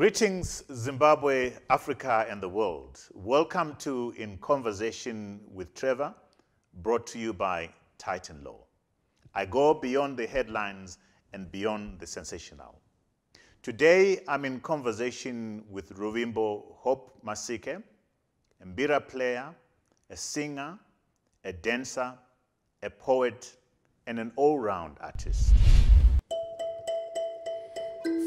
Greetings, Zimbabwe, Africa, and the world. Welcome to In Conversation with Trevor, brought to you by Titan Law. I go beyond the headlines and beyond the sensational. Today, I'm in conversation with Ruvimbo Hope Masike, a mbira player, a singer, a dancer, a poet, and an all-round artist.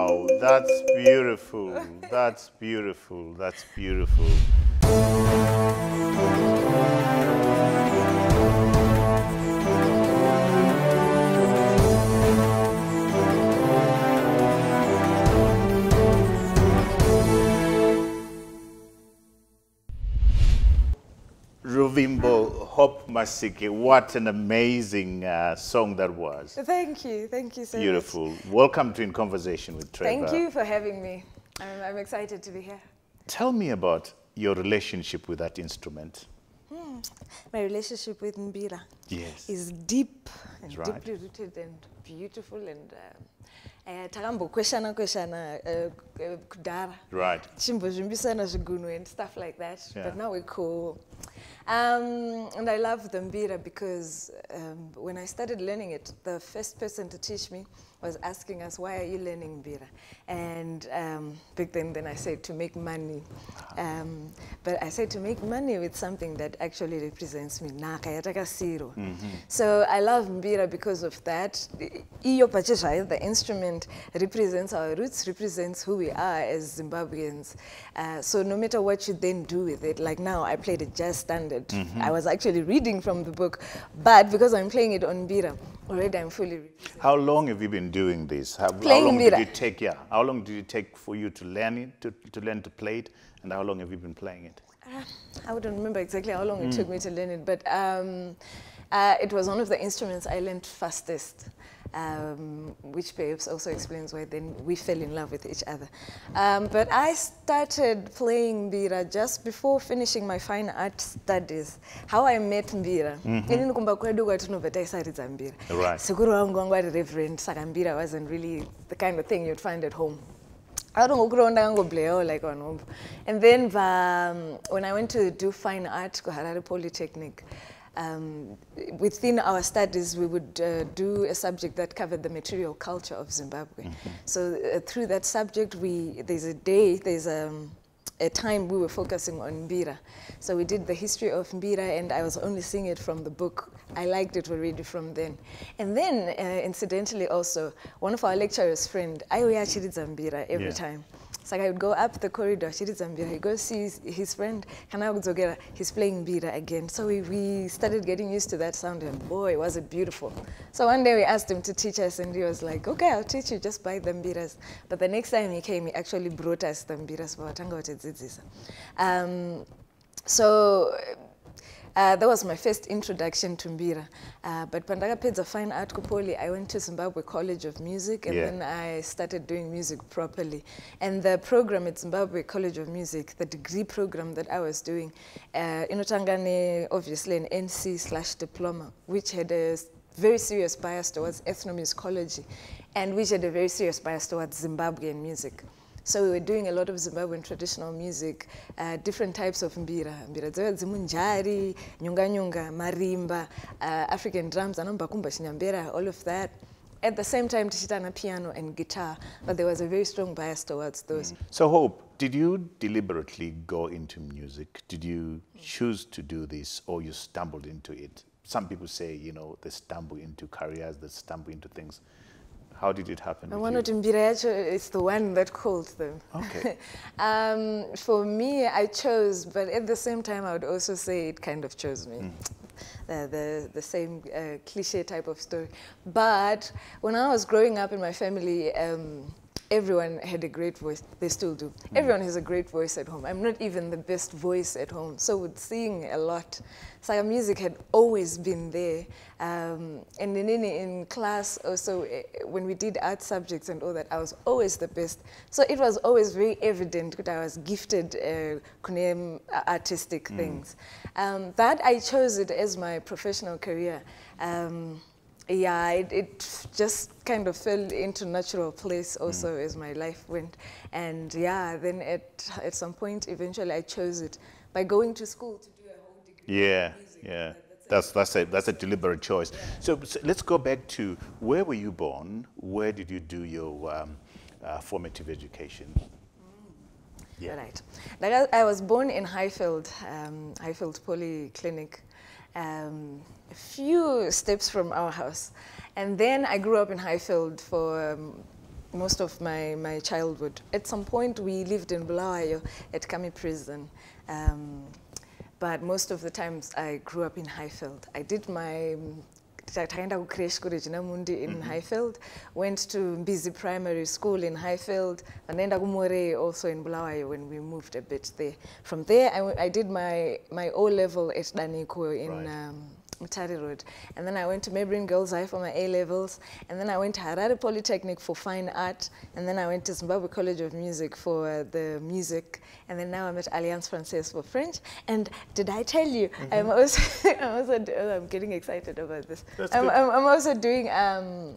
Wow, that's beautiful. That's beautiful. That's beautiful. Ruvimbo Hope Masike, what an amazing uh, song that was. Thank you, thank you so much. Beautiful. Welcome to In Conversation with Trevor. Thank you for having me. I'm, I'm excited to be here. Tell me about your relationship with that instrument. My relationship with Mbira Yes. is deep and right. deeply rooted and beautiful and uh, takambokweshana kweshana uh, uh, kudhara Right. chimbozvimbisana zvigunwe and stuff like that Yeah. but now we're cool um, and i love the mbira because um, when i started learning it the first person to teach me was asking us why are you learning mbira? And um, back then then i said to make money. Um, but i said to make money with something that actually represents me. Nhaka yatakasirwa so i love mbira because of that. Iyo pachezvayo the instrument represents our roots represents who we are as zimbabweans. Uh, so no matter what you then do with it like now i played a jazz standard. I was actually reading from the book but because i'm playing it on mbira already i'm fully represented. How long have you been doing this? How, how long did it take? Yeah. How long did it take for you to learn it, to, to learn to play it, and how long have you been playing it? I wouldn't remember exactly how long it took me to learn it, but um, uh, it was one of the instruments I learned fastest, um, which perhaps also explains why then we fell in love with each other. Um, but I started playing mbira just before finishing my fine art studies. How I met mbira. Inini kumba kwedu kwatinobva taisaridza mbira. Right. Sekuru wangu wangu ari reverend, saka mbira wasn't really the kind of thing you'd find at home. I don't know ndakangobleyawo like vanhombo and then um, when i went to do fine art kuharare polytechnic um, within our studies we would uh, do a subject that covered the material culture of zimbabwe so uh, through that subject we there's a day there's a a time we were focusing on Mbira. So we did the history of Mbira and I was only seeing it from the book. I liked it already from then. And then, uh, incidentally also, one of our lecturer's friend, I actually Mbira every Yeah. time. So I would go up the corridor, Shiri Zambira, he goes see his, his friend, Zogera, he's playing Mbira again. So we, we started getting used to that sound and boy, was it beautiful. So one day we asked him to teach us and he was like, okay, I'll teach you, just buy the Mbiras. But the next time he came, he actually brought us the Mbiras. Watanga watidzidzisa. Um, so uh, that was my first introduction to Mbira. Uh, but pandakapedza fine art kupoli, I went to Zimbabwe College of Music and Yeah. then I started doing music properly. And the program at Zimbabwe College of Music, the degree program that I was doing, uh, inotangane obviously an NC slash diploma, which had a very serious bias towards ethnomusicology and which had a very serious bias towards Zimbabwean music. So we were doing a lot of Zimbabwean traditional music, uh, different types of mbira. Mbira dzaiva dzimunjari, nyunga nyunga, marimba, uh, African drums, anombakumba chinyambera, all of that. at the same time tichitana piano and guitar, but there was a very strong bias towards those. So, Hope, did you deliberately go into music? Did you choose to do this or you stumbled into it? Some people say, you know, they stumble into careers, they stumble into things. How did it happen? I wanted to Mbira it's the one that called them. Okay. um, for me, I chose, but at the same time, I would also say it kind of chose me. Mm. The, the, the same uh, cliche type of story. But when I was growing up in my family, um, everyone had a great voice. They still do. Mm. Everyone has a great voice at home. I'm not even the best voice at home. So would sing a lot. So music had always been there. Um, and in, in, in class also, eh, when we did art subjects and all that, I was always the best. So it was always very evident that I was gifted uh, artistic things. Um, that I chose it as my professional career. Um, yeah, it, it just kind of fell into natural place also as my life went. And yeah, then at, at some point, eventually I chose it by going to school to do a whole degree. Yeah, yeah. That's, that's, a, that's a deliberate choice. So, so let's go back to where were you born? Where did you do your um, uh, formative education? Yeah. Right. Like I, I was born in Highfield, um, Highfield Polyclinic, um, a few steps from our house. And then I grew up in Highfield for um, most of my, my childhood. At some point, we lived in Bulawayo at Khami Prison. Um, but most of the times, I grew up in Highfield. I did my takaenda kucreche kuregina mundi in highfield went to busy primary school in highfield and kumore also in bulawayo when we moved a bit there from there I did my, my o level at Danhiko in Right. um, Mutare Road. And then I went to Mabelreign Girls High for my A levels. And then I went to Harare Polytechnic for fine art. And then I went to Zimbabwe College of Music for uh, the music. And then now I'm at Alliance Francaise for French. And did I tell you, I'm also, I'm also, do- oh, I'm getting excited about this. I'm. I'm, I'm also doing um,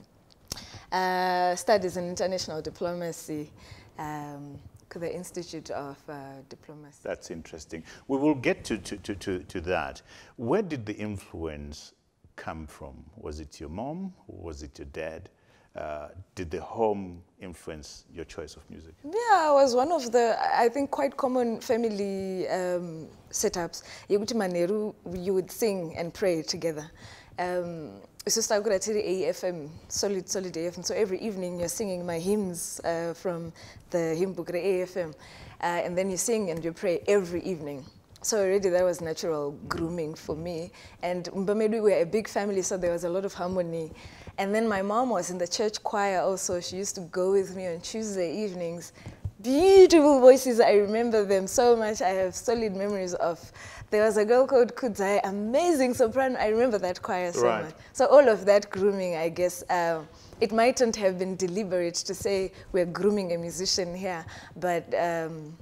uh, studies in international diplomacy. Um, the Institute of uh, Diplomacy. That's interesting. We will get to, to, to, to, to that. Where did the influence come from? Was it your mom? Was it your dad? Uh, did the home influence your choice of music? Yeah, it was one of the, I think, quite common family um, setups. Maneru, you would sing and pray together. Um, sister akura tiri AFM, solid, solid AFM. So every evening you're singing my hymns uh, from the hymn book, the AFM. Uh, and then you sing and you pray every evening. So already that was natural grooming for me. And Mbamedu, we're a big family, so there was a lot of harmony. And then my mom was in the church choir also. She used to go with me on Tuesday evenings. Beautiful voices, I remember them so much. I have solid memories of. There was a girl called Kudzai, amazing soprano. I remember that choir so Right. much. So all of that grooming, I guess, um, it mightn't have been deliberate to say we're grooming a musician here, but um,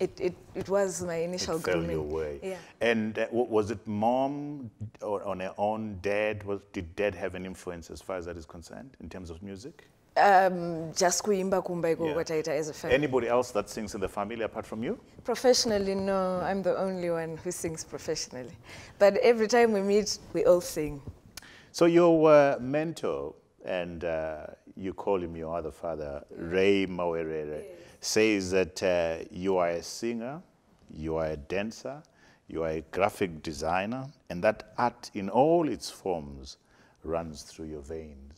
it, it, it was my initial It fell grooming. your way. Yeah. And uh, was it mom or on her own, dad? Was, did dad have an influence as far as that is concerned in terms of music? Um, just kuimba kumba iko Yeah. kwataita as a family. Anybody else that sings in the family apart from you? Professionally, no, I'm the only one who sings professionally. But every time we meet, we all sing. So your uh, mentor, and uh, you call him your other father, Ray Mawerera, says that uh, you are a singer, you are a dancer, you are a graphic designer, and that art in all its forms runs through your veins.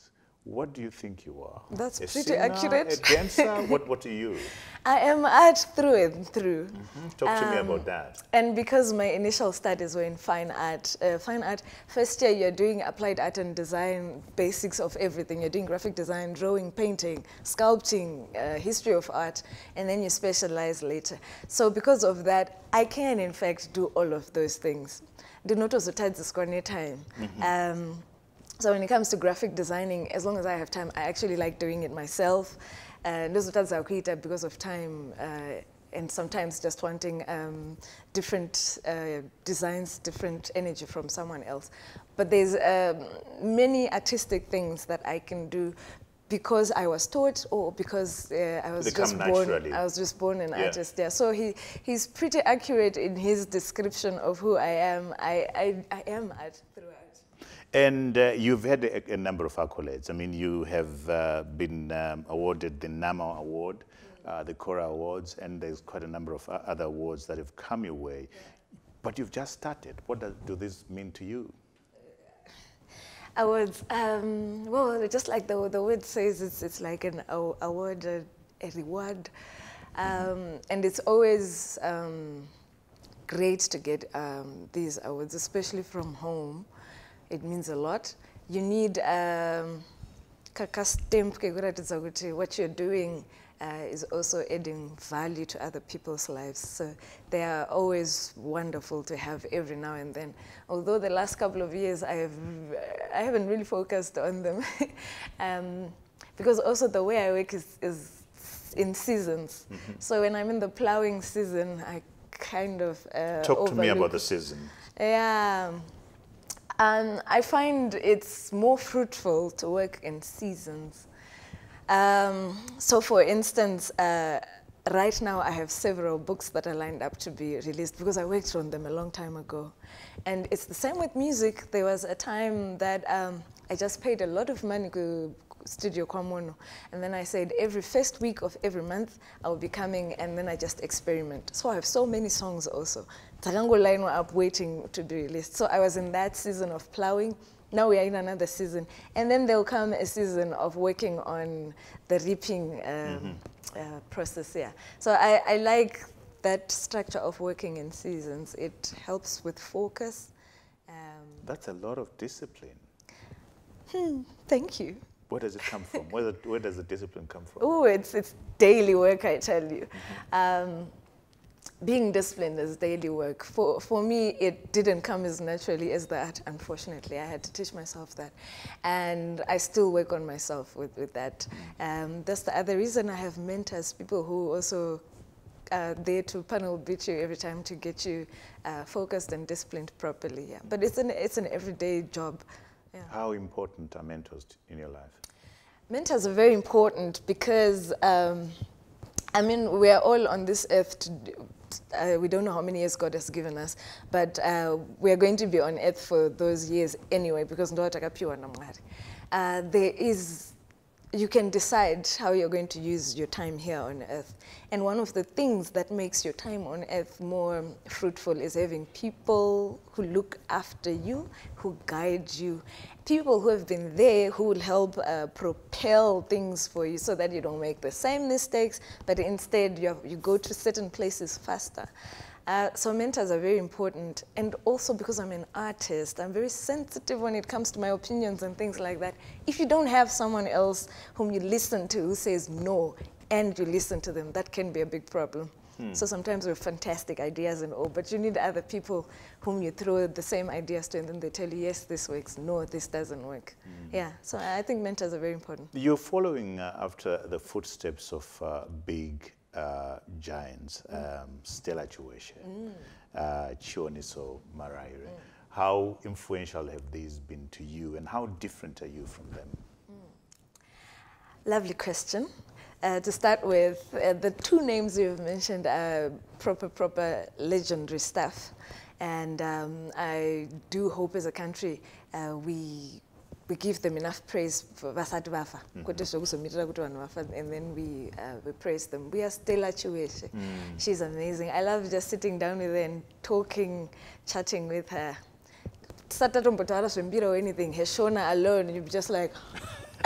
What do you think you are? That's a pretty singer, accurate. A dancer? what, what are you? I am art through and through. Talk to me Um, about that. And because my initial studies were in fine art, uh, fine art, first year you're doing applied art and design, basics of everything. You're doing graphic design, drawing, painting, sculpting, uh, history of art, and then you specialize later. So because of that, I can in fact do all of those things. Ndinotozotadziswa time. Um, so when it comes to graphic designing, as long as I have time, I actually like doing it myself. Uh, ndozotadza kuita because of time uh, and sometimes just wanting um, different uh, designs, different energy from someone else. But there's um, many artistic things that I can do because I was taught or because uh, I was just born. naturally. I was just born an Yeah. artist. Yeah. So he he's pretty accurate in his description of who I am. I I, I am art. And uh, you've had a, a, number of accolades. I mean, you have uh, been um, awarded the NAMA Award, uh, the Kora Awards, and there's quite a number of other awards that have come your way. But you've just started. What does, do this mean to you? Awards, um, well, just like the, the word says, it's, it's like an award, a, a reward. Um, mm -hmm. And it's always um, great to get um, these awards, especially from home. It means a lot. You need um, what you're doing uh, is also adding value to other people's lives. So they are always wonderful to have every now and then. Although the last couple of years I, have, I haven't really focused on them. um, because also the way I work is, is in seasons. Mm -hmm. So when I'm in the plowing season, I kind of uh, Talk to me about the season. Yeah. Um, I find it's more fruitful to work in seasons. Um, so for instance, uh, right now I have several books that are lined up to be released because I worked on them a long time ago. And it's the same with music. There was a time that um, I just paid a lot of money to Studio Kwamono. And then I said every first week of every month I will be coming and then I just experiment. So I have so many songs also. Tagango line were up waiting to be released. So I was in that season of plowing. Now we are in another season. And then there'll come a season of working on the reaping um, mm -hmm. uh, process yeah. So I, I like that structure of working in seasons. It helps with focus. Um, That's a lot of discipline. Hmm, thank you. Where does it come from? Where, where does the discipline come from? Oh, it's, it's daily work, I tell you. Mm -hmm. um, being disciplined is daily work. For, for me, it didn't come as naturally as that, unfortunately. I had to teach myself that. And I still work on myself with, with that. Mm-hmm. Um, that's the other reason I have mentors, people who also are there to panel beat you every time to get you uh, focused and disciplined properly. Yeah. But it's an, it's an everyday job. Yeah. How important are mentors in your life? Mentors are very important because, um, I mean, we are all on this earth to, uh, we don't know how many years God has given us, but uh, we are going to be on earth for those years anyway because uh, there is you can decide how you're going to use your time here on earth. And one of the things that makes your time on earth more fruitful is having people who look after you, who guide you, people who have been there who will help uh, propel things for you so that you don't make the same mistakes, but instead you, have, you go to certain places faster. Uh, so mentors are very important. And also because I'm an artist, I'm very sensitive when it comes to my opinions and things like that. If you don't have someone else whom you listen to who says no, and you listen to them, that can be a big problem. Hmm. So sometimes we have fantastic ideas and all, but you need other people whom you throw the same ideas to and then they tell you, yes, this works, no, this doesn't work. Hmm. Yeah, so I think mentors are very important. You're following uh, after the footsteps of uh, big uh, giants, mm. um, Stella Chiweshe, mm. uh, Chiwoniso Maraire. Mm. How influential have these been to you and how different are you from them? Mm. Lovely question. Uh, to start with, uh, the two names you've mentioned are proper, proper legendary stuff. And um, I do hope as a country uh, we we give them enough praise for vasati vafa. Mm-hmm. and then we, uh, we praise them. We are Stella Chiweshe mm. she's amazing. I love just sitting down with her and talking chatting with her. Tisatatombotaura zvembira or anything her shona alone you'd be just like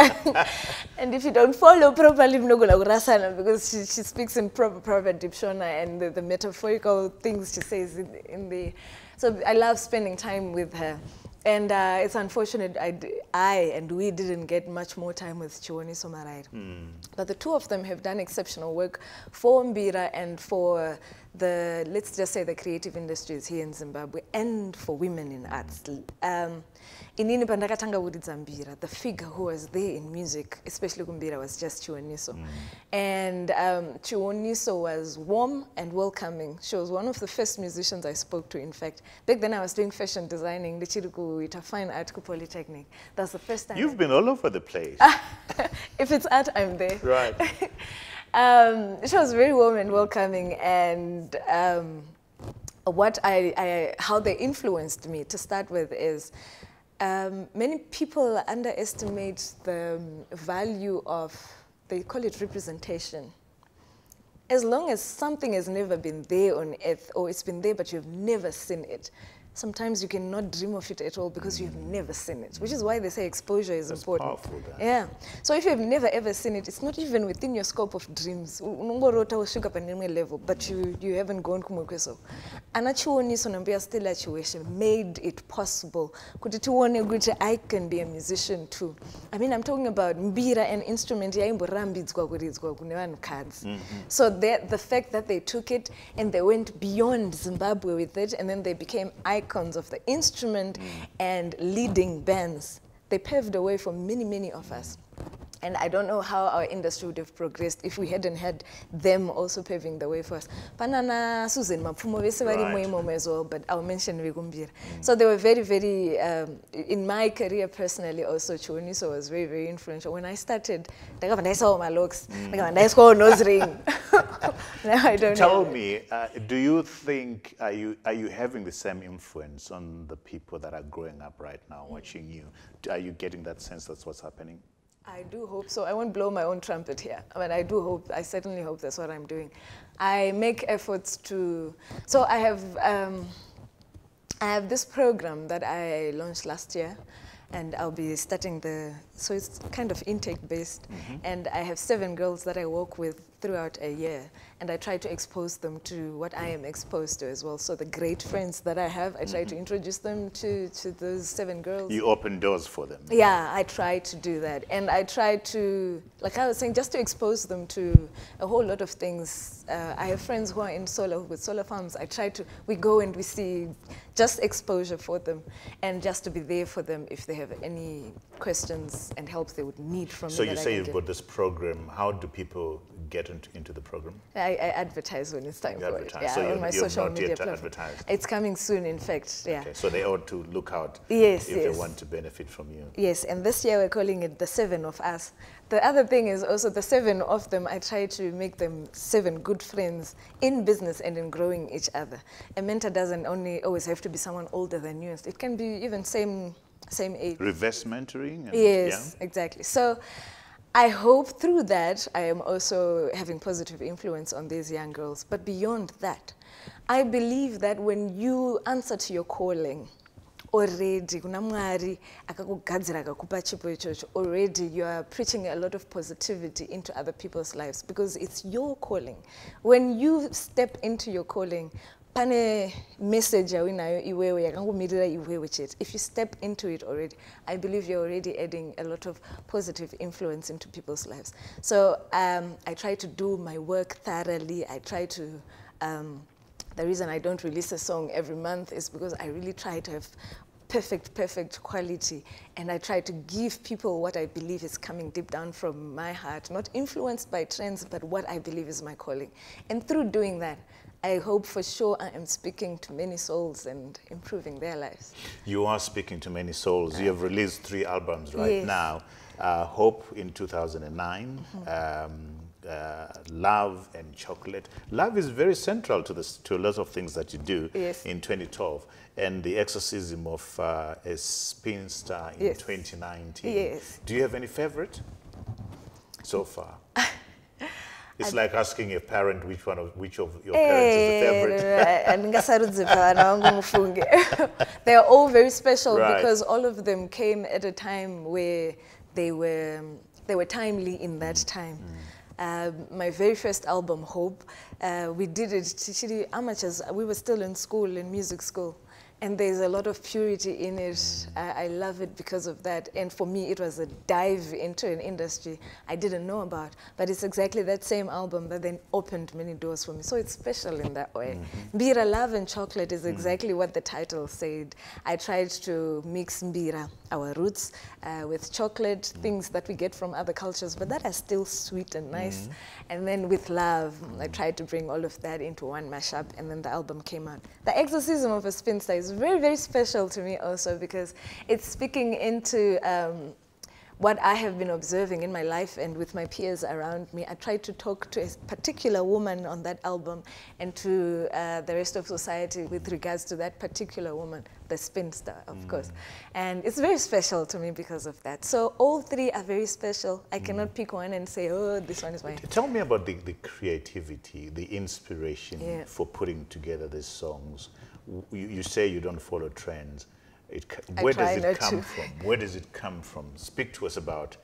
and if you don't follow properly mnogona kurasana because she, she speaks in proper proper deep shona and the, the metaphorical things she says in, in the so i love spending time with her and uh, it's unfortunate I, I and we didn't get much more time with Chiwoniso Maraire. Mm. But the two of them have done exceptional work for Mbira and for the, let's just say the creative industries here in Zimbabwe and for women in arts. Um, inini pandakatanga kuridza mbira? The figure who was there in music especially kumbira was just chiwoniso. Mm. and um, chiwoniso was warm and welcoming. She was one of the first musicians i spoke to in fact. Back then i was doing fashion designing. Ndichiri kuita fine art kupolytechnic that's the first time. You've I been all over the place. If it's art i'm there. Right. Um, she was very warm and welcoming and um, what I, I, how they influenced me to start with is um, many people underestimate the um, value of, they call it representation. As long as something has never been there on earth, or it's been there but you've never seen it, sometimes you cannot dream of it at all because you've mm. never seen it, which is why they say exposure is That's important. powerful, that. Yeah. So if you've never ever seen it, it's not even within your scope of dreams. U- unongorota usvika pane level, but you, you haven't gone kumwe kweso. Ana chioniso nambuya Stella Chiweshe made it possible kuti tione kuti I can be a musician too. I mean, I'm talking about mbira, an instrument yaimborambidzwa kuridzwa kune vanhukadzi. Mm-hmm. So the, the fact that they took it and they went beyond Zimbabwe with it and then they became icons of the instrument and leading bands. They paved the way for many, many of us. And I don't know how our industry would have progressed if we hadn't had them also paving the way for us. Panana Susan varimo Right. as well, but I'll mention Vigumbira. So they were very, very, um, in my career personally also, Chiwoniso was very, very influential. When I started, ndakabva ndaisawo malocks, ndakabva ndaiswawo nose ring. now I don't know. Tell it. me, uh, do you think, are you, are you having the same influence on the people that are growing up right now watching you? Are you getting that sense that's what's happening? I do hope so. I won't blow my own trumpet here, but I do hope, I certainly hope that's what I'm doing. I make efforts to, so I have, um, I have this program that I launched last year, and I'll be starting the, so it's kind of intake based, and I have seven girls that I work with throughout a year, and I try to expose them to what I am exposed to as well. So the great friends that I have, I try to introduce them to, to those seven girls. You open doors for them. Yeah, I try to do that. And I try to, like I was saying, just to expose them to a whole lot of things. Uh, I have friends who are in solar, with solar farms. I try to, we go and we see just exposure for them and just to be there for them if they have any questions and help they would need from So me. So you say you've got this program. How do people get into, into the program? I, I advertise when it's time You for advertise. it. Yeah, So on my social not media platform. It's coming soon, in fact. Yeah. Okay, so they ought to look out Yes, if yes. they want to benefit from you. Yes, and this year we're calling it the seven of us. The other thing is also the seven of them, I try to make them seven good friends in business and in growing each other. A mentor doesn't only always have to be someone older than you, it can be even same, same age. Reverse mentoring? Yes, exactly. So I hope through that I am also having positive influence on these young girls. But beyond that, I believe that when you answer to your calling, already already you are preaching a lot of positivity into other people's lives because it's your calling when you step into your calling pane message yauinayo iwewe yakangomirira iwewe chete if you step into it already i believe you're already adding a lot of positive influence into people's lives so um, i try to do my work thoroughly i try to um, the reason I don't release a song every month is because I really try to have perfect, perfect quality. And I try to give people what I believe is coming deep down from my heart, not influenced by trends, but what I believe is my calling. And through doing that, I hope for sure I am speaking to many souls and improving their lives. You are speaking to many souls. You have released three albums right Yes. now. Uh, Hope in 2009, um, uh, Love and Chocolate. Love is very central to, this, to a lot of things that you do Yes. in 2012. And The Exorcism of uh, a Spinster in Yes. 2019. Yes. Do you have any favorite so far? It's like asking a parent which one of which of your parents is the favorite. Eh, vangu mufunge. they are all very special Right. because all of them came at a time where they were they were timely in that time. Um, my very first album, Hope, uh, we did it amateurs. We were still in school, in music school. And there's a lot of purity in it. I, I love it because of that. And for me, it was a dive into an industry I didn't know about. But it's exactly that same album that then opened many doors for me. So it's special in that way. Mm-hmm. Mbira Love and Chocolate is mm. exactly what the title said. I tried to mix Mbira, our roots, uh, with chocolate, mm. things that we get from other cultures, but that are still sweet and nice. Mm. And then with love, I tried to bring all of that into one mashup, and then the album came out. The Exorcism of a Spinster is very, very special to me also because it's speaking into um, what I have been observing in my life and with my peers around me, I tried to talk to a particular woman on that album and to uh, the rest of society with regards to that particular woman, the spinster, of mm. course. And it's very special to me because of that. So all three are very special. I mm. cannot pick one and say, oh, this one is mine. Tell me about the, the creativity, the inspiration yeah. for putting together these songs. You, you say you don't follow trends. It, where does it come to. from? Where does it come from? Speak to us about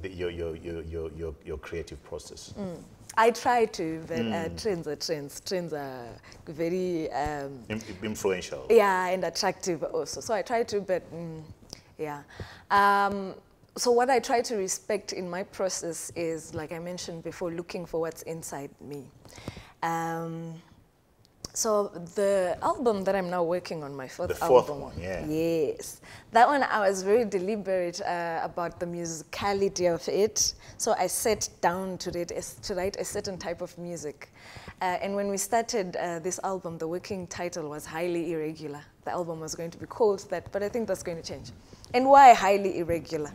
the, your, your, your, your, your creative process. Mm. I try to, but uh, mm. uh, trends are trends. Trends are very um, influential. Yeah, and attractive also. So I try to, but mm, yeah. Um, so what I try to respect in my process is, like I mentioned before, looking for what's inside me. Um, so the album that I'm now working on, my fourth, the fourth album, one, yeah. Yes, that one I was very deliberate uh, about the musicality of it. So I sat down to write, to write a certain type of music. Uh, and when we started uh, this album, the working title was Highly Irregular. The album was going to be called that, but I think that's going to change. And why Highly Irregular?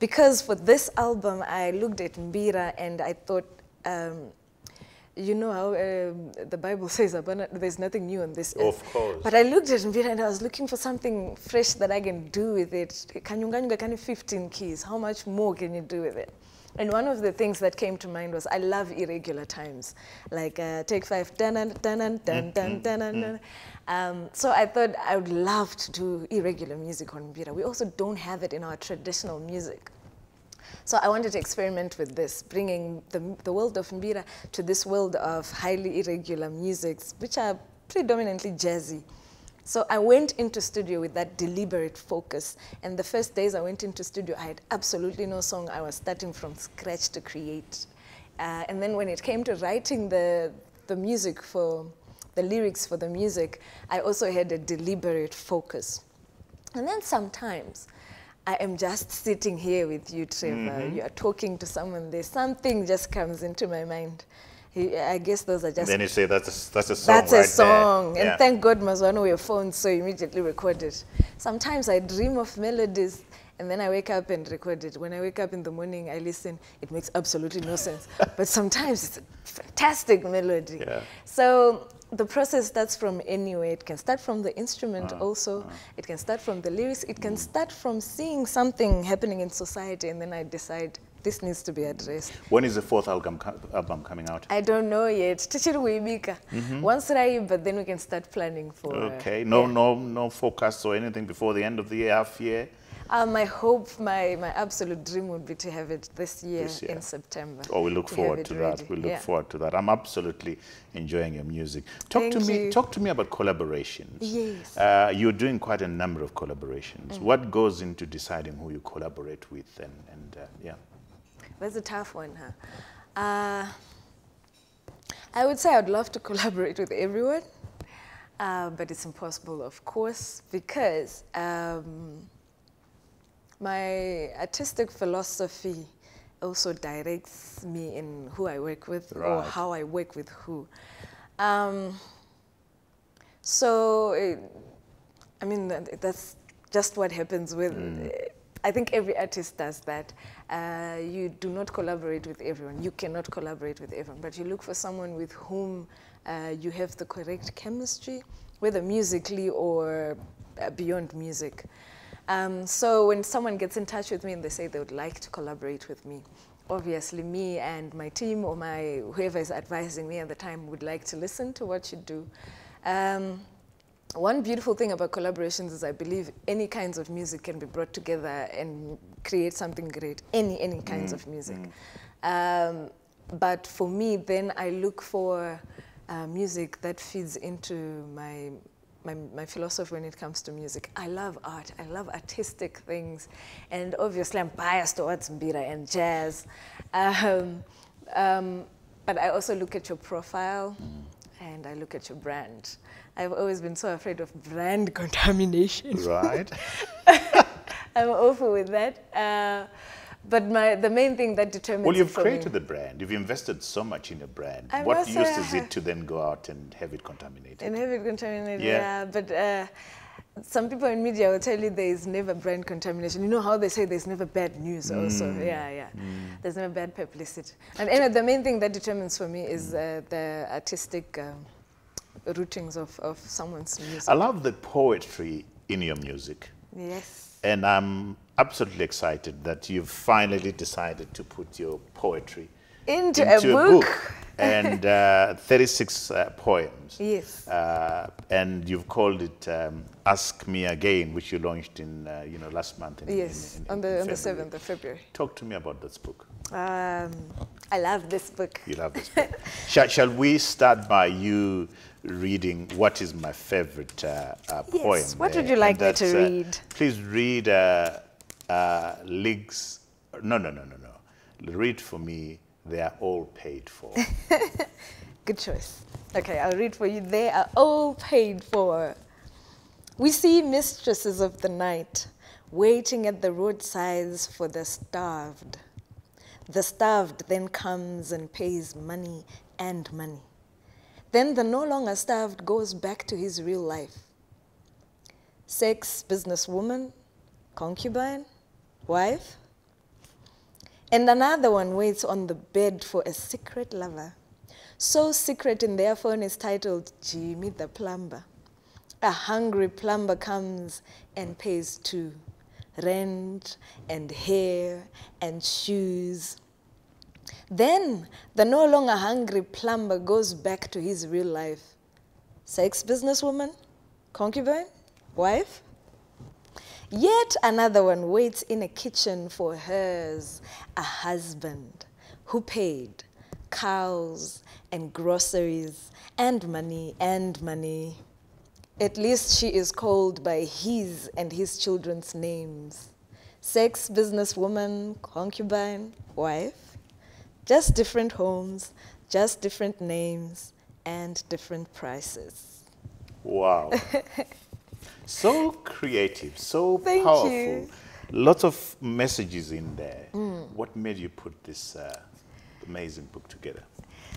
Because for this album, I looked at Mbira and I thought, um, you know how um, the Bible says there's nothing new on this earth. Of course. But I looked at Mbira and I was looking for something fresh that I can do with it. Can you get 15 keys? How much more can you do with it? And one of the things that came to mind was I love irregular times, like uh, take five, dun dun dun dun dun dun dun. dun. Um, so I thought I would love to do irregular music on Mbira. We also don't have it in our traditional music. So I wanted to experiment with this, bringing the, the world of Mbira to this world of highly irregular musics, which are predominantly jazzy. So I went into studio with that deliberate focus. And the first days I went into studio, I had absolutely no song. I was starting from scratch to create. Uh, and then when it came to writing the, the music for, the lyrics for the music, I also had a deliberate focus. And then sometimes I am just sitting here with you, Trevor. Mm -hmm. You are talking to someone, there. something just comes into my mind. I guess those are just. then you say that's a, that's a song. That's right a song, there. and yeah. thank God, Mazwano, your phone so immediately recorded. Sometimes I dream of melodies, and then I wake up and record it. When I wake up in the morning, I listen. It makes absolutely no sense, but sometimes it's a fantastic melody. Yeah. So the process starts from anywhere. It can start from the instrument uh, also. Uh. It can start from the lyrics. It can start from seeing something happening in society and then I decide this needs to be addressed. When is the fourth album, album coming out? I don't know yet. Mm -hmm. Once I, but then we can start planning for. Okay. No, yeah. no, no forecast or anything before the end of the year, half year. Uh, my hope, my, my absolute dream would be to have it this year, this year. in September. Oh, we look to forward to that. We look yeah. forward to that. I'm absolutely enjoying your music. Talk Thank to you. me. Talk to me about collaborations. Yes. Uh, you're doing quite a number of collaborations. Mm. What goes into deciding who you collaborate with, and, and uh, yeah. That's a tough one, huh? Uh, I would say I'd love to collaborate with everyone, uh, but it's impossible, of course, because. Um, my artistic philosophy also directs me in who I work with right. or how I work with who. Um, so, it, I mean, that's just what happens with. Mm. I think every artist does that. Uh, you do not collaborate with everyone. You cannot collaborate with everyone, but you look for someone with whom uh, you have the correct chemistry, whether musically or uh, beyond music. Um, so when someone gets in touch with me and they say they would like to collaborate with me, obviously me and my team or my whoever is advising me at the time would like to listen to what you do. Um, one beautiful thing about collaborations is I believe any kinds of music can be brought together and create something great, any, any kinds mm, of music. Mm. Um, but for me, then I look for uh, music that feeds into my my, my philosophy when it comes to music. I love art. I love artistic things. And obviously I'm biased towards mbira and jazz. Um, um, but I also look at your profile and I look at your brand. I've always been so afraid of brand contamination. Right. I'm awful with that. Uh, but my, the main thing that determines Well, you've created the brand. You've invested so much in a brand. I what use is it to then go out and have it contaminated? And have it contaminated, yeah. yeah but uh, some people in media will tell you there is never brand contamination. You know how they say there's never bad news also. Yeah, yeah. There's never bad publicity. And anyway, the main thing that determines for me is uh, the artistic um, rootings of, of someone's music. I love the poetry in your music. yes. And I'm absolutely excited that you've finally decided to put your poetry Into, a book. and uh, 36 uh, poems. Yes. Uh, and you've called it um, Ask Me Again, which you launched in, uh, you know, last month. In, Yes, in- in- on the, on the 7th of February. Talk to me about this book. Um, I love this book. You love this book. shall, shall we start by you reading what is my favorite uh, uh, Yes, poem? what would you like me to read? Please read uh, Leagues. No, no, no, no, no. Read for me. They are all paid for. Good choice. Okay, I'll read for you. They are all paid for. We see mistresses of the night waiting at the roadsides for the starved. The starved then comes and pays money and money. Then the no longer starved goes back to his real life. Sex, businesswoman, concubine, wife. And another one waits on the bed for a secret lover. So secret in their phone is titled Jimmy the Plumber. A hungry plumber comes and pays too rent and hair and shoes. Then the no longer hungry plumber goes back to his real life. Sex businesswoman, concubine, wife. Yet another one waits in a kitchen for hers, a husband who paid cows and groceries and money and money. At least she is called by his and his children's names. Sex businesswoman, concubine, wife. Just different homes, just different names, and different prices. Wow. so creative, so Thank powerful. you. Lots of messages in there. What made you put this uh, amazing book together?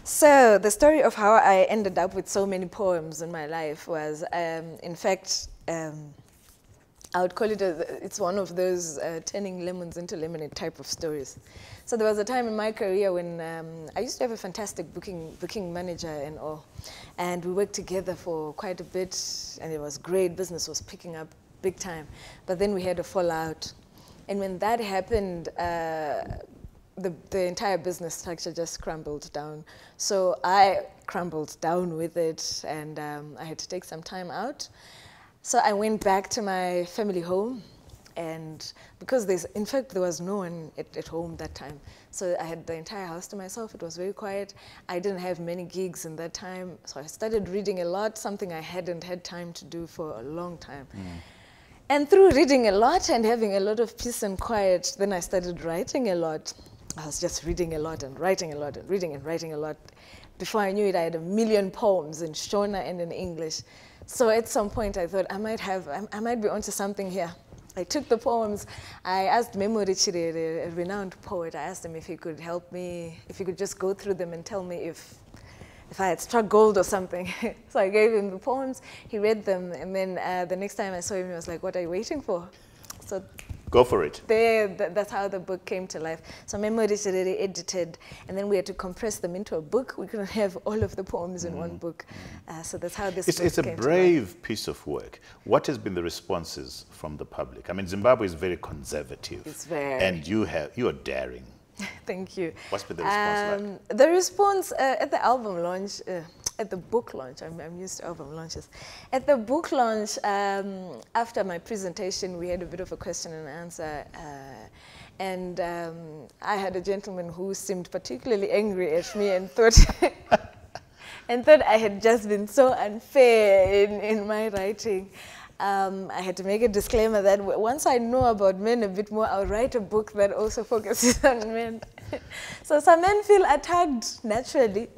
So the story of how I ended up with so many poems in my life was, um, in fact, um, I would call it a, it's one of those uh, turning lemons into lemonade type of stories. So there was a time in my career when um, I used to have a fantastic booking booking manager and all, and we worked together for quite a bit, and it was great. Business was picking up big time, but then we had a fallout, and when that happened. Uh, the, the entire business structure just crumbled down. So I crumbled down with it, and um, I had to take some time out. So I went back to my family home, and because there's, in fact, there was no one at, at home that time. So I had the entire house to myself. It was very quiet. I didn't have many gigs in that time. So I started reading a lot, something I hadn't had time to do for a long time. Hmm. And through reading a lot and having a lot of peace and quiet, then I started writing a lot. I was just reading a lot and writing a lot and reading and writing a lot. Before I knew it, I had a million poems in Shona and in English. So at some point, I thought I might have, I, I might be onto something here. I took the poems. I asked Memory Chirere, a renowned poet, I asked him if he could help me, if he could just go through them and tell me if if I had struck gold or something. so I gave him the poems, he read them, and then uh, the next time I saw him, he was like, What are you waiting for? So Go for it. there, th- that's how the book came to life. So memories already edited, and then we had to compress them into a book. We couldn't have all of the poems in one book. Uh, so that's how this It's, book it's a came to life. brave piece of work. What has been the responses from the public? I mean, Zimbabwe is very conservative. It's very. And you have you are daring. Thank you. What's been the response like? Um, The response uh, at the album launch, uh, at the book launch, I'm, I'm used to album launches. At the book launch, um, after my presentation, we had a bit of a question and answer. Uh, and um, I had a gentleman who seemed particularly angry at me and thought, and thought I had just been so unfair in, in my writing. Um, I had to make a disclaimer that once I know about men a bit more, I'll write a book that also focuses on men. so some men feel attacked naturally,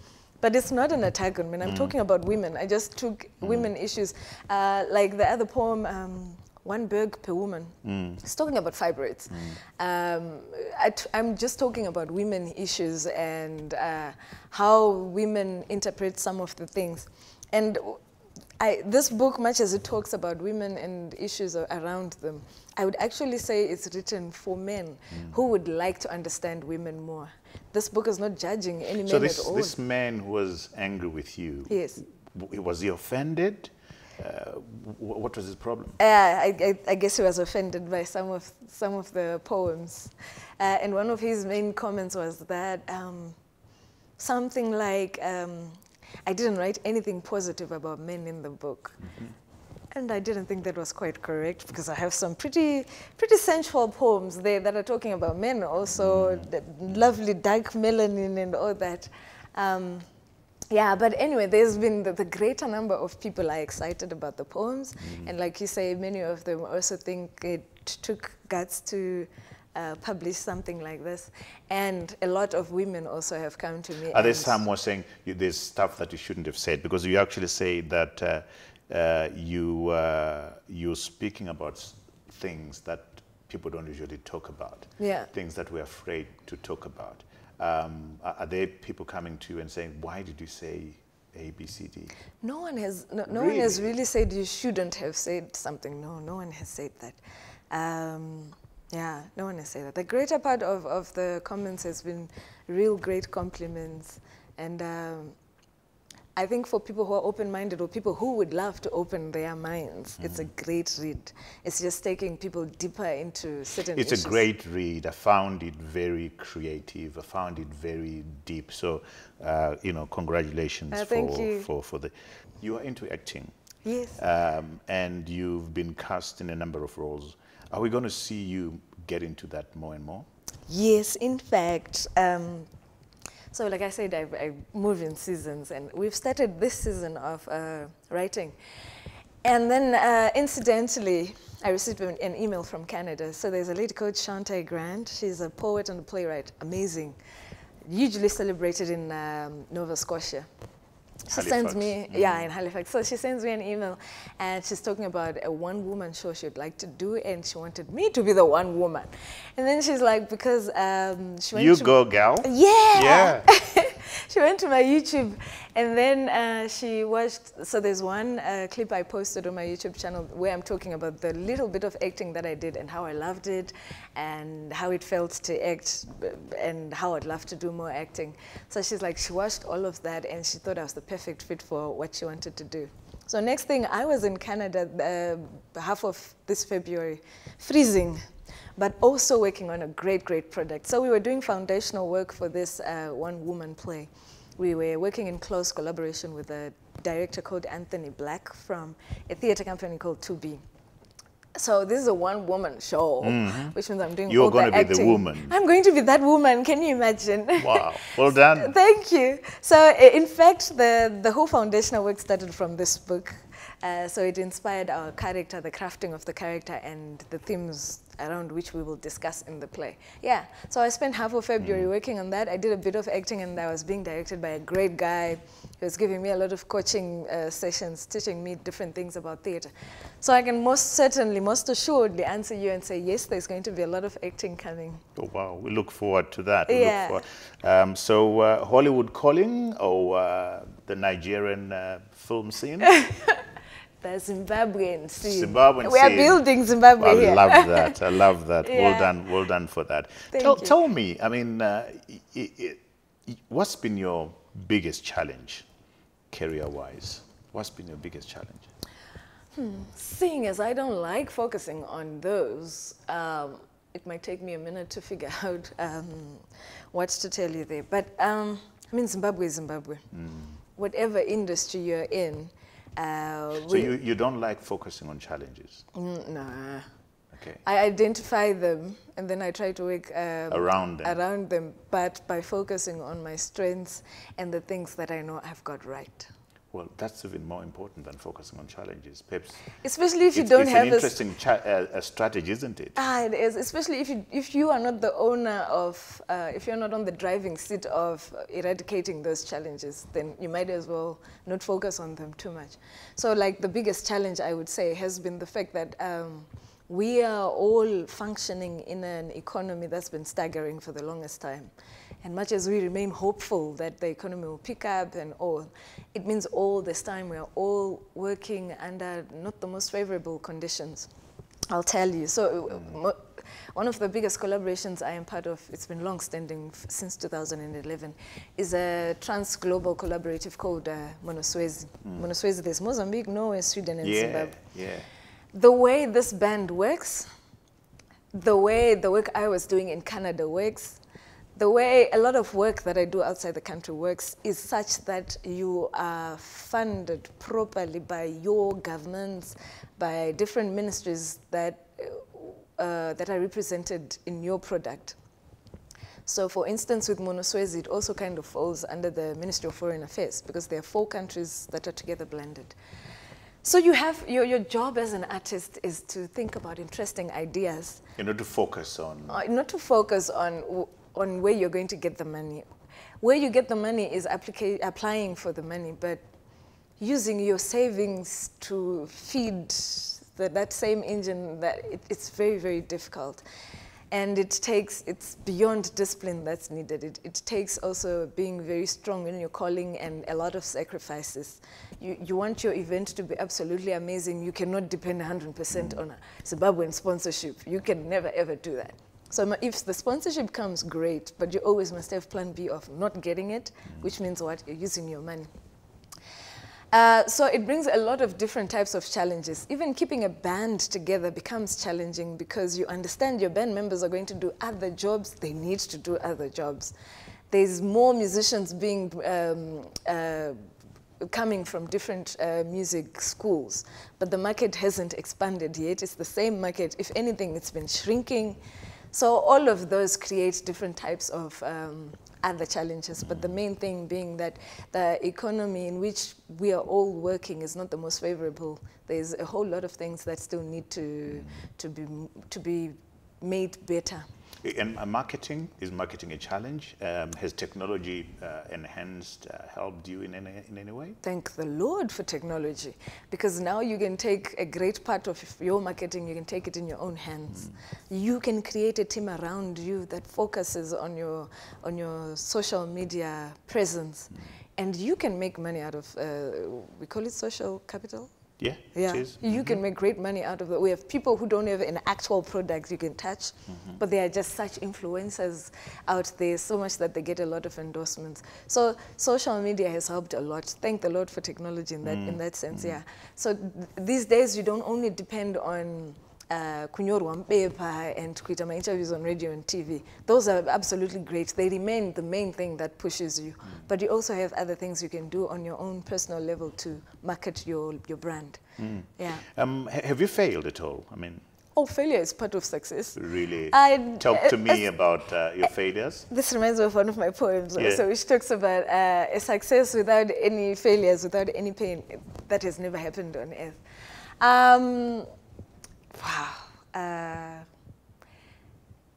but it's not an attack on men. I'm talking about women. I just took women issues, uh, like the other poem. Um, one berg per woman. It's talking about fibroids. Um, I t- I'm just talking about women issues and uh, how women interpret some of the things. And I, this book, much as it talks about women and issues around them, I would actually say it's written for men Mm. who would like to understand women more. This book is not judging any So men this, at all. So this man who was angry with you, Yes. was he offended? Uh, what was his problem? Uh, I, I, I guess he was offended by some of some of the poems, uh, and one of his main comments was that um, something like, um, "I didn't write anything positive about men in the book," and I didn't think that was quite correct because I have some pretty pretty sensual poems there that are talking about men, also the lovely dark melanin and all that. Um, yeah, but anyway, there's been the, the greater number of people are excited about the poems, and like you say, many of them also think it took guts to uh, publish something like this, and a lot of women also have come to me. Are there some who are saying you, there's stuff that you shouldn't have said because you actually say that uh, uh, you uh, you're speaking about things that people don't usually talk about. Yeah. Things that we're afraid to talk about. Um, are, are there people coming to you and saying, "Why did you say A, B, C, D"? No one has no, no one has Really? really said you shouldn't have said something. No, no one has said that. Um, yeah, no one has said that. The greater part of, of the comments has been real great compliments, and um, I think for people who are open-minded or people who would love to open their minds, it's a great read. It's just taking people deeper into certain It's issues. a great read. I found it very creative. I found it very deep. So, uh, you know, congratulations Uh, thank for, you. for for the. You are into acting. Yes. um, and you've been cast in a number of roles. Are we going to see you get into that more and more? Yes, in fact. Um, so, like I said, I, I move in seasons, and we've started this season of uh, writing. And then, uh, incidentally, I received an, email from Canada. So, there's a lady called Shauntay Grant. She's a poet and a playwright, amazing, hugely celebrated in um, Nova Scotia. She sends Halifax. me, yeah, in Halifax. So she sends me an email and she's talking about a one woman show she'd like to do, and she wanted me to be the one woman. And then she's like, because um, she went You to go, gal. yeah. Yeah. she went to my YouTube and then uh, she watched. So there's one uh, clip I posted on my YouTube channel where I'm talking about the little bit of acting that I did and how I loved it and how it felt to act and how I'd love to do more acting. So she's like, she watched all of that and she thought I was the perfect fit for what she wanted to do. So next thing, I was in Canada uh, half of this February, freezing but also working on a great, great project. So we were doing foundational work for this uh, one-woman play. We were working in close collaboration with a director called Anthony Black from a theater company called 2B. So this is a one-woman show, which means I'm doing. You're all gonna the be the woman. I'm going to be that woman. Can you imagine? Wow. Well done. Thank you. So, in fact, the, the whole foundational work started from this book. Uh, so, it inspired our character, the crafting of the character, and the themes around which we will discuss in the play. Yeah. So, I spent half of February working on that. I did a bit of acting, and I was being directed by a great guy. He was giving me a lot of coaching uh, sessions, teaching me different things about theatre. So, I can most certainly, most assuredly answer you and say, yes, there's going to be a lot of acting coming. Oh, wow. We look forward to that. We Yeah. Look forward. Um, so, uh, Hollywood calling or uh, the Nigerian uh, film scene? The Zimbabwean. Zimbabwean We are building Zimbabwe I here. love that. I love that. Well done. Well done for that. Thank tell, you. tell me, I mean, uh, i i i what's been your biggest challenge career wise? What's been your biggest challenge? Seeing as I don't like focusing on those, um, it might take me a minute to figure out um, what to tell you there. But um, I mean, Zimbabwe is Zimbabwe. Whatever industry you're in, uh, So, you, you don't like focusing on challenges? Mm, nah. Okay. I identify them and then I try to work um, Around them. around them, but by focusing on my strengths and the things that I know I've got right. Well, that's even more important than focusing on challenges. Perhaps Especially if you don't it's have an a interesting uh, uh, strategy, isn't it? Ah, it is, especially if you, if you are not the owner of, uh, if you're not on the driving seat of eradicating those challenges, then you might as well not focus on them too much. So, like, the biggest challenge I would say has been the fact that um, we are all functioning in an economy that's been staggering for the longest time. And much as we remain hopeful that the economy will pick up and all, it means all this time we are all working under not the most favorable conditions. I'll tell you. So, uh, one of the biggest collaborations I am part of, it's been long standing since 2011, is a trans global collaborative called uh, Monoswezi. Mm. Monoswezi, there's Mozambique, Norway, Sweden, and yeah, Zimbabwe. Yeah. The way this band works, the way the work I was doing in Canada works, the way a lot of work that I do outside the country works is such that you are funded properly by your governments, by different ministries that, uh, that are represented in your product. So for instance, with Monoswezi, it also kind of falls under the Ministry of Foreign Affairs because there are four countries that are together blended. So you have, your, your job as an artist is to think about interesting ideas. You know, to focus on... Uh, not to focus on, on where you're going to get the money. Where you get the money is applying for the money, but using your savings to feed the, that same engine, that it, it's very, very difficult. And it takes, it's beyond discipline that's needed. It, it takes also being very strong in your calling and a lot of sacrifices. You, you want your event to be absolutely amazing. You cannot depend 100% on a Zimbabwean sponsorship. You can never, ever do that. So if the sponsorship comes, great, but you always must have plan B of not getting it, which means what? You're using your money. Uh, so it brings a lot of different types of challenges. Even keeping a band together becomes challenging because you understand your band members are going to do other jobs, they need to do other jobs. There's more musicians being um, uh, coming from different uh, music schools, but the market hasn't expanded yet. It's the same market. If anything, it's been shrinking. So all of those create different types of um, other challenges, but the main thing being that the economy in which we are all working is not the most favorable. There's a whole lot of things that still need to, to, be, to be made better. And marketing, is marketing a challenge? Um, has technology uh, enhanced, uh, helped you in any, in any way? Thank the Lord for technology, because now you can take a great part of your marketing, you can take it in your own hands. Mm. You can create a team around you that focuses on your, on your social media presence. Mm. And you can make money out of, uh, we call it social capital? Yeah, yeah. You mm -hmm. can make great money out of it. We have people who don't have an actual product you can touch, mm -hmm. but they are just such influencers out there, so much that they get a lot of endorsements. So social media has helped a lot. Thank the Lord for technology in that, mm in that sense, mm-hmm. yeah. So th these days you don't only depend on uh, kunyorwa paper and kuita interviews on radio and TV. Those are absolutely great. They remain the main thing that pushes you. Mm. But you also have other things you can do on your own personal level to market your, your brand. Mm. Yeah. Um, have you failed at all? I mean, Oh, failure is part of success. Really? Talk to me uh, about uh, your failures. This reminds me of one of my poems, yeah. so which talks about uh, a success without any failures, without any pain. That has never happened on earth. Um, Wow. Uh,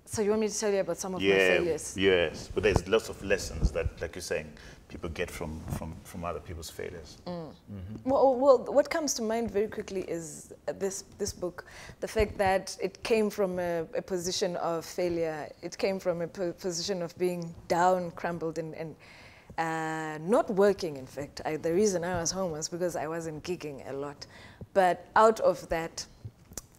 so you want me to tell you about some of yeah, my failures? Yes, but there's lots of lessons that, like you're saying, people get from, from, from other people's failures. Mm. Mm -hmm. well, well, what comes to mind very quickly is this, this book, the fact that it came from a, a position of failure. It came from a position of being down, crumbled, and, and uh, not working, in fact. I, the reason I was home was because I wasn't gigging a lot. But out of that,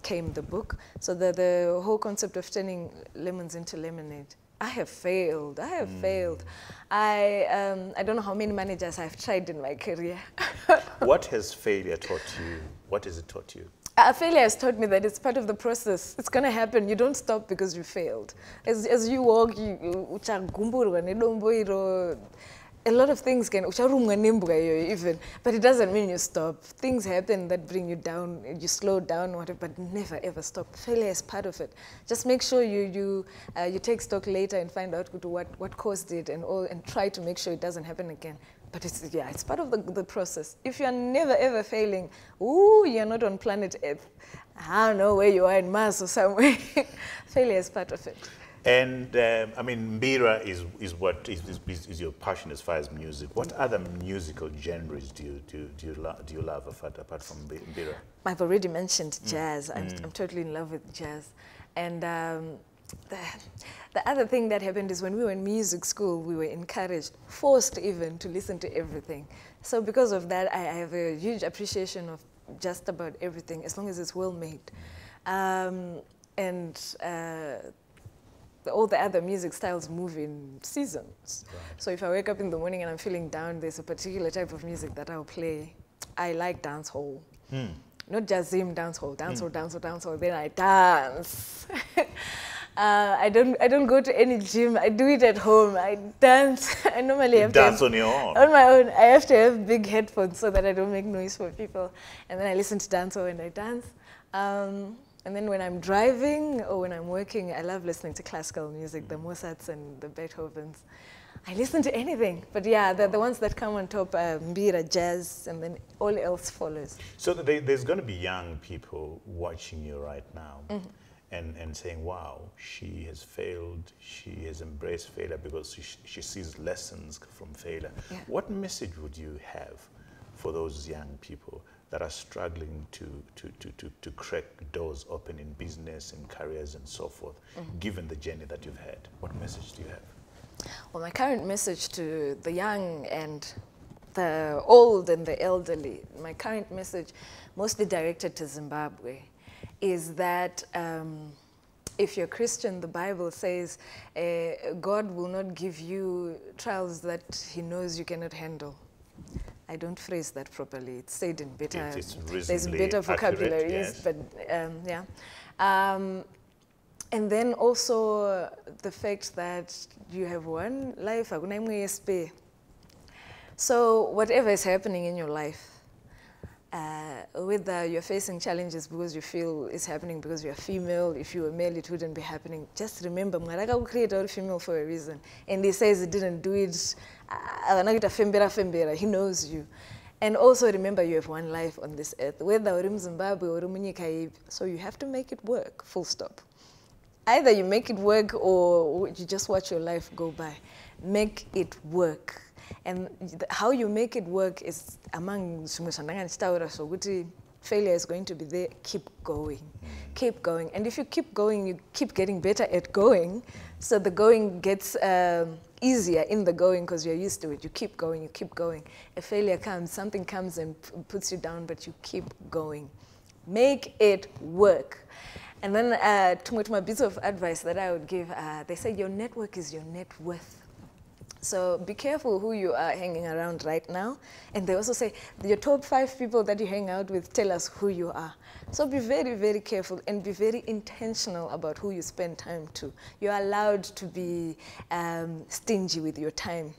came the book. So the, the whole concept of turning lemons into lemonade. I have failed. I have mm. failed. I, um, I don't know how many managers I've tried in my career. what has failure taught you? What has it taught you? Uh, failure has taught me that it's part of the process. It's going to happen. You don't stop because you failed. As, as you walk, you, you a lot of things can even but it doesn't mean you stop. Things happen that bring you down you slow down whatever but never ever stop. Failure is part of it. Just make sure you you uh, you take stock later and find out what what caused it and all and try to make sure it doesn't happen again. But it's yeah it's part of the, the process. If you're never ever failing ooh you're not on planet earth. I don't know where you are in mars or somewhere. Failure is part of it and um, I mean, Mbira is, is what is, is, is, your passion as far as music. What other musical genres do you, do, do you, lo do you love apart, apart from Mbira? I've already mentioned mm. jazz. Mm. I'm, I'm, totally in love with jazz. And um, the, the other thing that happened is when we were in music school, we were encouraged, forced even, to listen to everything. So because of that, I, I have a huge appreciation of just about everything, as long as it's well made. Um, and uh, all the other music styles move in seasons. Right. So if I wake up in the morning and I'm feeling down, there's a particular type of music that I'll play. I like dance hall. Hmm. Not just Zim dance hall, dance hall, dance hall, dance hall. Then I dance. uh, I don't. I don't go to any gym. I do it at home. I dance. I normally You have dance to on your own. on my own. I have to have big headphones so that I don't make noise for people. And then I listen to dance and I dance. Um, and then when I'm driving or when I'm working, I love listening to classical music, the Mozarts and the Beethovens. I listen to anything. But yeah, the, the ones that come on top are mbira, jazz, and then all else follows. So there, there's going to be young people watching you right now Mm-hmm. and, and saying, wow, she has failed. She has embraced failure because she, she sees lessons from failure. Yeah. What message would you have for those young people that are struggling to, to, to, to, to crack doors open in business and careers and so forth, Mm-hmm. given the journey that you've had? What message do you have? Well, my current message to the young and the old and the elderly, my current message, mostly directed to Zimbabwe, is that um, if you're Christian, the Bible says uh, God will not give you trials that He knows you cannot handle. I don't phrase that properly. It's said in better. There's better vocabularies, yes. but um, yeah. Um, and then also the fact that you have one life, hakuna imwe yespare. So whatever is happening in your life, uh, whether you're facing challenges because you feel it's happening because you're female, if you were male, it wouldn't be happening. Just remember, Mwaraka created all female for a reason. And he says he didn't do it. Akanakita fembera fembera. He knows you. And also remember, you have one life on this earth, whether uri Zimbabwe or. So you have to make it work, full stop. Either you make it work or you just watch your life go by. Make it work. And how you make it work is among zvokuti failure is going to be there keep going keep going and if you keep going you keep getting better at going so the going gets um, easier in the going because you're used to it. You keep going you keep going. A failure comes something comes and puts you down but you keep going. Make it work. And then uh, tumwe tumwe bits of advice that i would give uh, they say your network is your net worth so be careful who you are hanging around right now. And they also say your top five people that you hang out with tell us who you are. So be very, very careful and be very intentional about who you spend time to. You're allowed to be um, stingy with your time.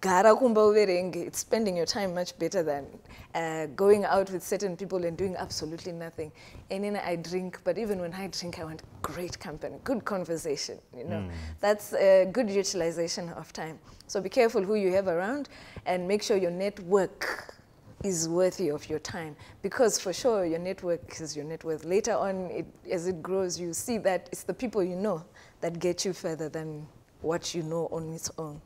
Gara kumba uverenge, it's spending your time much better than uh, going out with certain people and doing absolutely nothing. And then I drink, but even when I drink, I want great company, good conversation, you know. That's a good utilization of time. So be careful who you have around and make sure your network is worthy of your time because for sure your network is your net worth. Later on, it, as it grows, you see that it's the people you know that get you further than what you know on its own.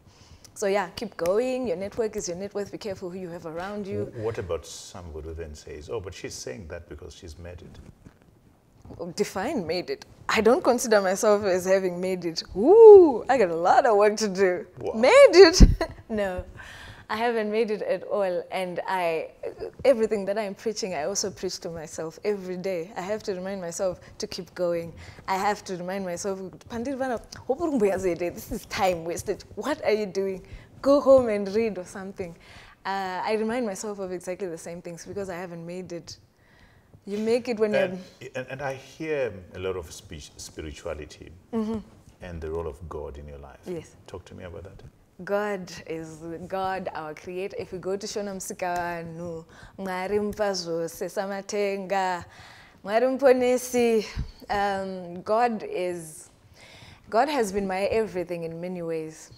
So yeah, keep going. Your network is your net worth. Be careful who you have around you. What about somebody who then says, oh, but she's saying that because she's made it? Oh, define made it. I don't consider myself as having made it. Ooh, I got a lot of work to do. Wow. Made it? no, I haven't made it at all. And I, everything that I'm preaching, I also preach to myself every day. I have to remind myself to keep going. I have to remind myself, "Pandiri bana, this is time wasted. What are you doing? Go home and read or something. Uh, I remind myself of exactly the same things because I haven't made it. You make it when you're. And, and, and I hear a lot of speech, spirituality and the role of God in your life. Yes. Talk to me about that. God is God, our creator. If we go to Shona Msikawanu, Mwari Mpazo, Sesamatenga, Mwari Mponesi, um, God is, God has been my everything in many ways.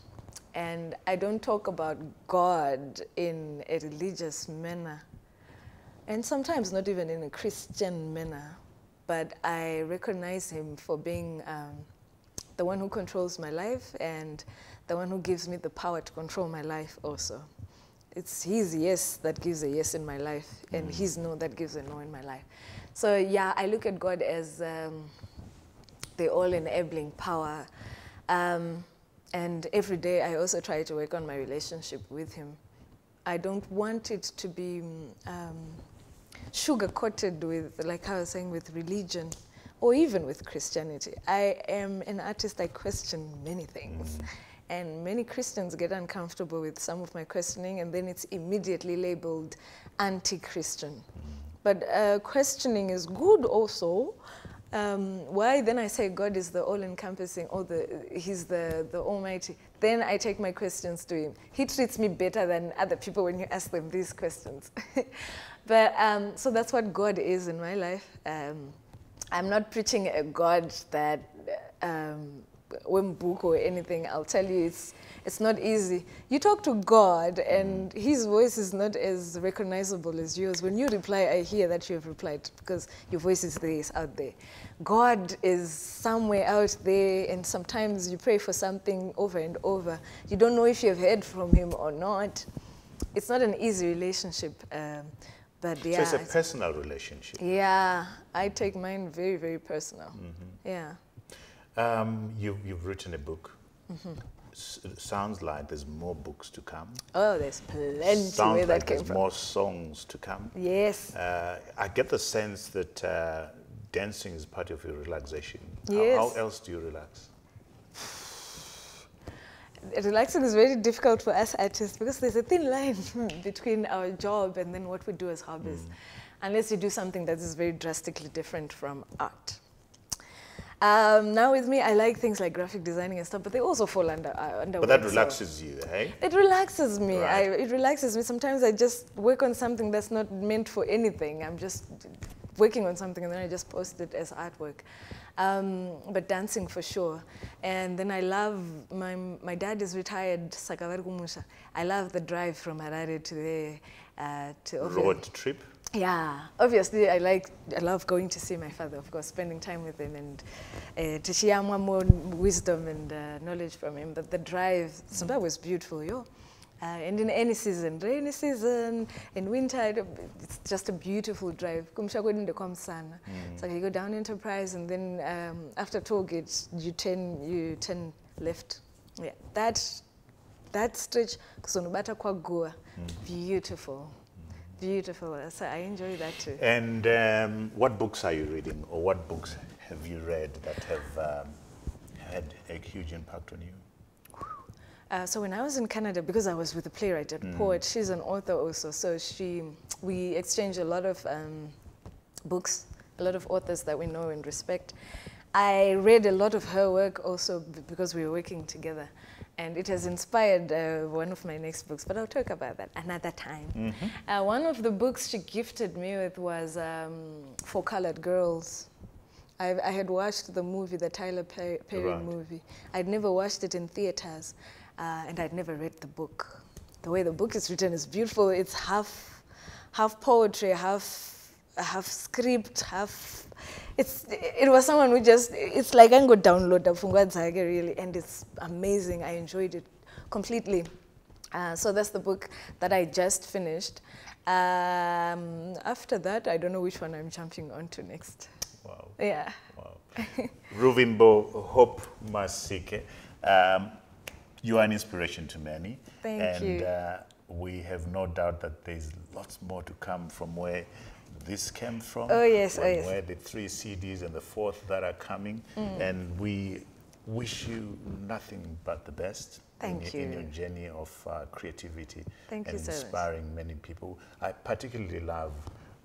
And I don't talk about God in a religious manner, and sometimes not even in a Christian manner, but I recognize Him for being um, the one who controls my life and the one who gives me the power to control my life also. It's his yes that gives a yes in my life, and his no that gives a no in my life. So, yeah, I look at God as um, the all enabling power. Um, and every day I also try to work on my relationship with Him. I don't want it to be um, sugar coated with, like I was saying, with religion or even with Christianity. I am an artist, I question many things. And many Christians get uncomfortable with some of my questioning, and then it's immediately labeled anti Christian. But uh, questioning is good also. Um, why then I say God is the all-encompassing, or the He's the the Almighty. Then I take my questions to Him. He treats me better than other people when you ask them these questions. but um, so that's what God is in my life. Um, I'm not preaching a God that book or anything. I'll tell you, it's it's not easy. You talk to God, and His voice is not as recognizable as yours. When you reply, I hear that you have replied because your voice is there, it's out there. God is somewhere out there, and sometimes you pray for something over and over. You don't know if you have heard from Him or not. It's not an easy relationship, um, but yeah. So it's a personal relationship. yeah, I take mine very, very personal. Mm-hmm. Yeah. Um, you, you've written a book. S- it sounds like there's more books to come. Oh, there's plenty sounds where like that came there's from. more songs to come. Yes. Uh, I get the sense that uh, dancing is part of your relaxation. How- Yes. How, else do you relax? Relaxing is very difficult for us artists because there's a thin line between our job and then what we do as hobbies, Mm. unless you do something that is very drastically different from art. Um, now with me, I like things like graphic designing and stuff, but they also fall under uh, under. But that work, so- relaxes you, hey? It relaxes me. I, it relaxes me. Sometimes I just work on something that's not meant for anything. I'm just working on something and then I just post it as artwork. Um, but dancing for sure. And then I love, my, my dad is retired, Sakavari Kumusha. I love the drive from Harare to there. Uh, to. Road trip? Yeah, obviously I like, I love going to see my father, of course, spending time with him and uh, to share more, more wisdom and uh, knowledge from him. But the drive, so that was beautiful, yo. Uh, and in any season, rainy season, in winter, it's just a beautiful drive. Kumsha kwenda kwamsana. So you go down Enterprise and then um, after toll gate, you turn, you turn left. Yeah, that, that stretch, kusonobata kwa Goa, beautiful. Beautiful. So I enjoy that too. And um, what books are you reading, or what books have you read that have um, had a huge impact on you? Uh, so when I was in Canada, because I was with a playwright and poet, she's an author also. So she, we exchanged a lot of um, books, a lot of authors that we know and respect. I read a lot of her work also because we were working together. And it has inspired uh, one of my next books, but I'll talk about that another time. Uh, one of the books she gifted me with was um, For Colored Girls. I, I had watched the movie, the Tyler Perry, Perry Right. movie. I'd never watched it in theaters, uh, and I'd never read the book. The way the book is written is beautiful. It's half, half poetry, half, half script, half. It's. It was someone who just. It's like I can go download the Fungwa Dzage really, and it's amazing. I enjoyed it completely. Uh, so that's the book that I just finished. Um, after that, I don't know which one I'm jumping on to next. Wow. Yeah. Wow. Ruvimbo Hope Masike, um, you are an inspiration to many. Thank and, you. uh, we have no doubt that there's lots more to come from where this came from. Oh, yes, oh, yes. Mm. Where the three CDs and the fourth that are coming. And we wish you nothing but the best. Thank in, in your journey of uh, creativity Thank and you so much. inspiring many people. I particularly love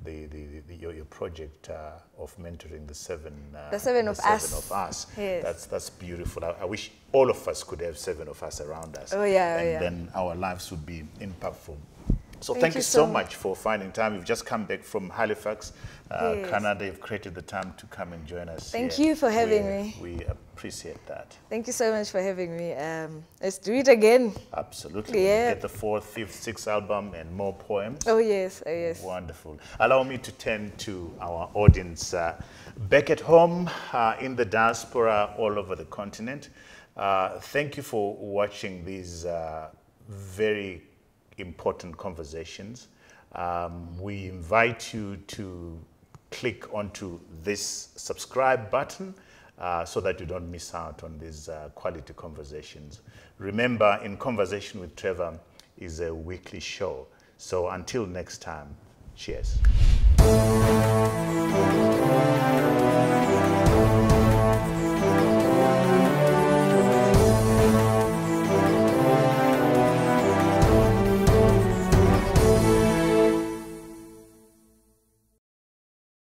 the, the, the, the- your, your project uh, of mentoring the seven, uh, The seven of us. of us. Yes. That's that's beautiful. I, I wish all of us could have seven of us around us. Oh, yeah, oh, and yeah. then our lives would be impactful. So Thank thank, you so much for finding time. You've just come back from Halifax, uh, Yes. Canada. You've created the time to come and join us. Thank here. you for having We- me. We appreciate that. Thank you so much for having me. Um, let's do it again. Absolutely. Yeah. Get the fourth, fifth, sixth album and more poems. Oh yes, oh yes. Wonderful. Allow me to turn to our audience uh, back at home, uh, in the diaspora, all over the continent. Uh, thank you for watching these uh, very important conversations. Um, we invite you to click onto this subscribe button uh, so that you don't miss out on these uh, quality conversations. Remember, In Conversation with Trevor is a weekly show. So until next time, cheers.